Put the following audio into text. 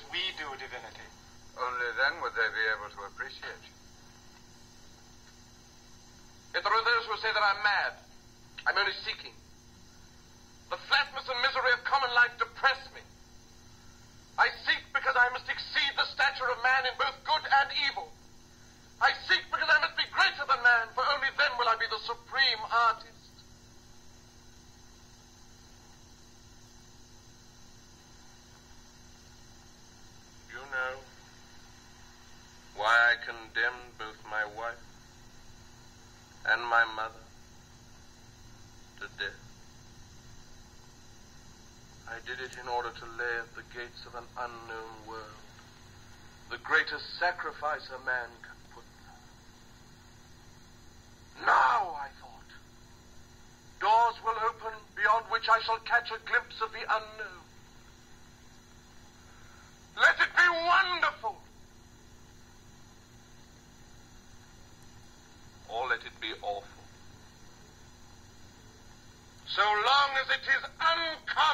as we do divinity. Only then would they be able to appreciate you. Yet there are those who say that I'm mad. I'm only seeking. The flatness and misery of common life depress me. I seek because I must exceed the stature of man in both good and evil. I seek because I must be greater than man, for only then will I be the supreme artist. You know why I condemned both my wife and my mother to death. I did it in order to lay at the gates of an unknown world the greatest sacrifice a man can put. Now, I thought, doors will open beyond which I shall catch a glimpse of the unknown. Let it be wonderful! Or let it be awful. So long as it is uncommon.